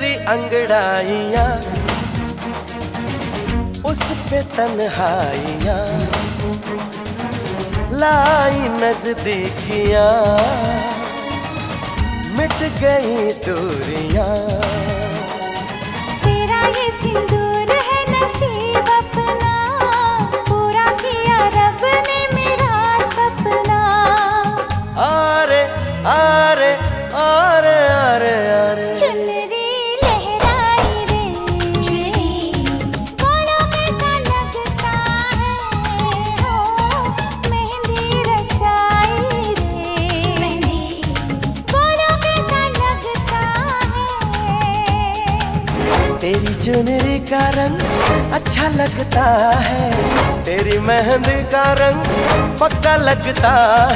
तेरी अंगड़ाइया उस पे तन्हाइया लाई नजदीकिया मिट गई दूरियाँ। तेरा ये सिंदूर है नसीब अपना पूरा किया रब ने मेरा सपना। आरे आरे आरे तेरी चुनरी का रंग अच्छा लगता है। तेरी मेहंदी का रंग पक्का लगता है।